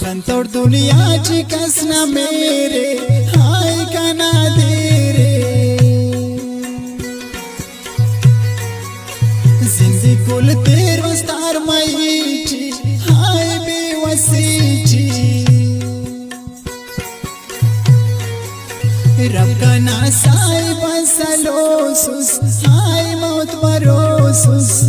خندور دنیا چې کس نه میرے هاي کنا دیرے زندگی کول تیر وستار مې چې هاي بي وسی چې رب کنا سای بسلو سس هاي موت وروسس